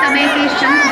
Também fiz chão